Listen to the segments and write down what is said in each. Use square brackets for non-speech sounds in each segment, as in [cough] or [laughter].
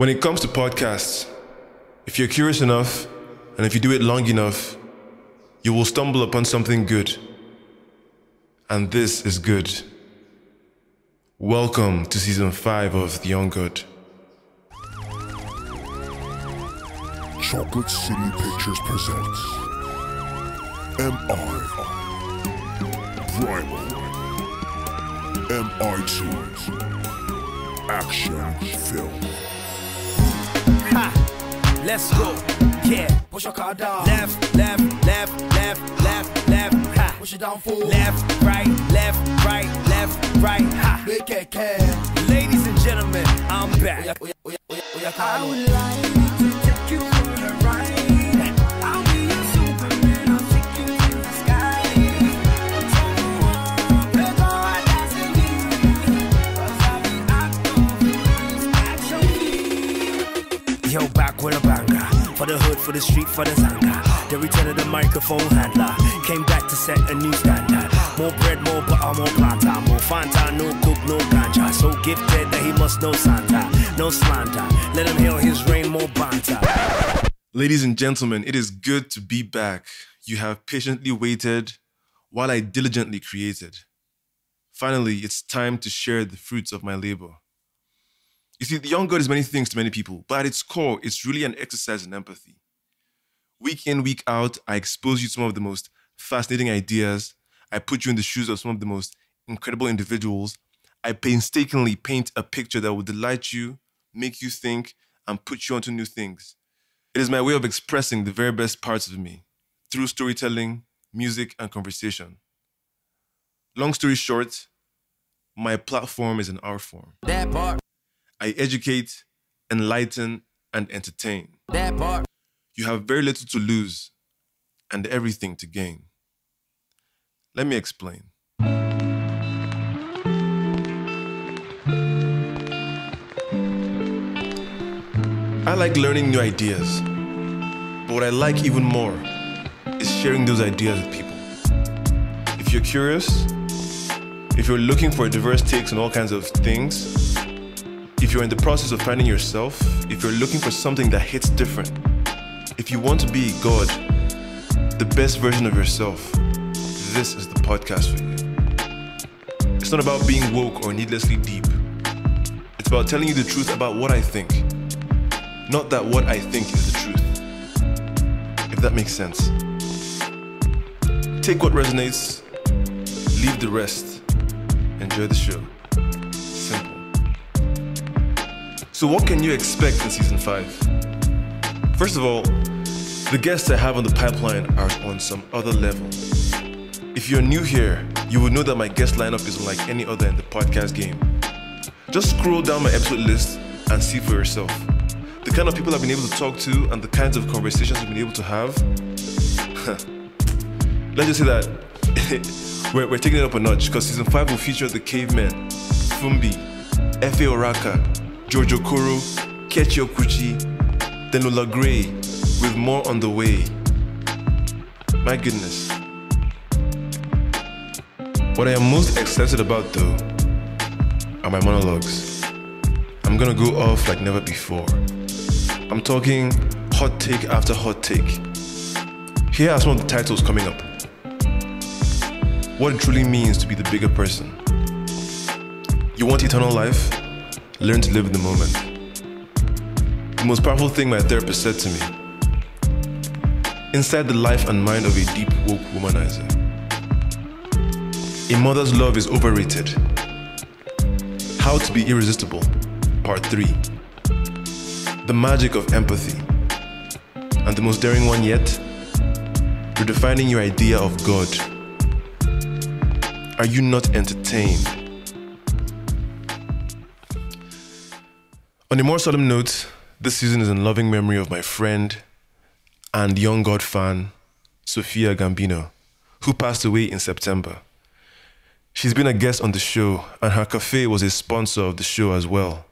When it comes to podcasts, if you're curious enough and if you do it long enough, you will stumble upon something good. And this is good. Welcome to season 5 of The Young. Chocolate City Pictures presents MI Primal MI2 Action Film! Let's go. Yeah. Push your car down. Left, left, left, left, left, left. Ha! Push it down full. Left, right, left, right, left, right. Ha! Ladies and gentlemen, I'm back. For the hood, for the street, for the zanga. The return of the microphone handler. Came back to set a new standard. More bread, more butter, more plata. More Fanta, no cook, no ganja. So gifted that he must know Santa. No slander. Let him hail his reign, more banter. Ladies and gentlemen, it is good to be back. You have patiently waited while I diligently created. Finally, it's time to share the fruits of my labor. You see, the young God is many things to many people, but at its core, it's really an exercise in empathy. Week in, week out, I expose you to some of the most fascinating ideas. I put you in the shoes of some of the most incredible individuals. I painstakingly paint a picture that will delight you, make you think, and put you onto new things. It is my way of expressing the very best parts of me through storytelling, music, and conversation. Long story short, my platform is an art form. That part, I educate, enlighten, and entertain. that part. You have very little to lose and everything to gain. Let me explain. I like learning new ideas, but what I like even more is sharing those ideas with people. If you're curious, if you're looking for diverse takes on all kinds of things, if you're in the process of finding yourself, if you're looking for something that hits different, if you want to be God, the best version of yourself, this is the podcast for you. It's not about being woke or needlessly deep. It's about telling you the truth about what I think, not that what I think is the truth. If that makes sense. Take what resonates, leave the rest. Enjoy the show. So, what can you expect in season 5? First of all, the guests I have on the pipeline are on some other level. If you're new here, you will know that my guest lineup is unlike any other in the podcast game. Just scroll down my episode list and see for yourself. The kind of people I've been able to talk to and the kinds of conversations we've been able to have. [laughs] Let's just say that [laughs] we're, we're taking it up a notch because season 5 will feature the cavemen, Fumbi, Efe Oraka, Giorgio Koro, Kechi Okuchi, Denula Gray, with more on the way. My goodness. What I am most excited about though are my monologues. I'm gonna go off like never before. I'm talking hot take after hot take. Here are some of the titles coming up. What it truly means to be the bigger person. You want eternal life? Learn to live in the moment. The most powerful thing my therapist said to me inside the life and mind of a deep woke womanizer. A mother's love is overrated. How to be irresistible, part 3. The magic of empathy. And the most daring one yet, redefining your idea of God. Are you not entertained? On a more solemn note, this season is in loving memory of my friend and young God fan, Sophia Gambino, who passed away in September. She's been a guest on the show, and her cafe was a sponsor of the show as well.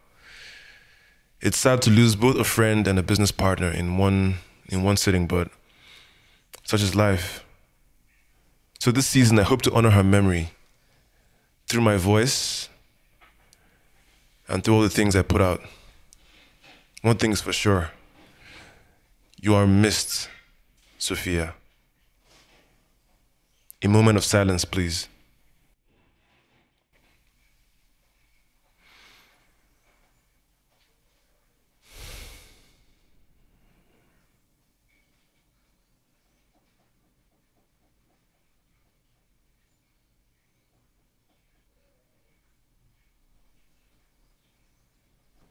It's sad to lose both a friend and a business partner in one in one sitting, but such is life. So this season, I hope to honor her memory through my voice and through all the things I put out. One thing's for sure you are missed, Sophia. A moment of silence, please.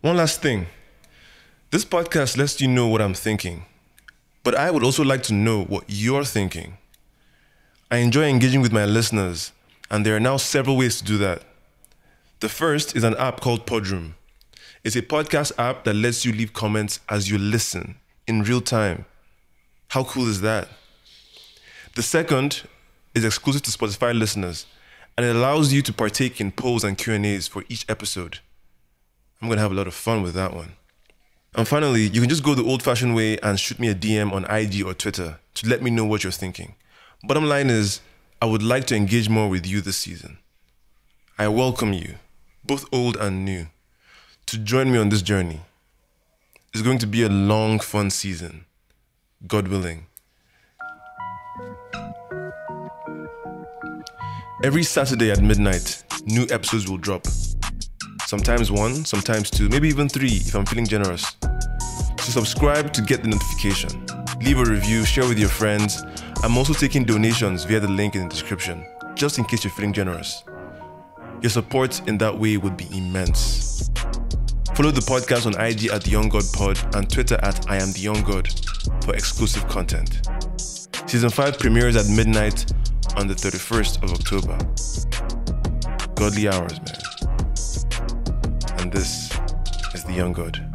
One last thing. This podcast lets you know what I'm thinking, but I would also like to know what you're thinking. I enjoy engaging with my listeners, and there are now several ways to do that. The first is an app called Podroom. It's a podcast app that lets you leave comments as you listen in real time. How cool is that? The second is exclusive to Spotify listeners, and it allows you to partake in polls and Q&As for each episode. I'm going to have a lot of fun with that one. And finally, you can just go the old fashioned way and shoot me a DM on IG or Twitter to let me know what you're thinking. Bottom line is, I would like to engage more with you this season. I welcome you, both old and new, to join me on this journey. It's going to be a long, fun season, God willing. Every Saturday at midnight, new episodes will drop sometimes one, sometimes two, maybe even three if I'm feeling generous. So subscribe to get the notification. Leave a review, share with your friends. I'm also taking donations via the link in the description, just in case you're feeling generous. Your support in that way would be immense. Follow the podcast on IG at The Young God Pod and Twitter at I Am The Young God for exclusive content. Season 5 premieres at midnight on the 31st of October. Godly hours, man. And this is The Young God.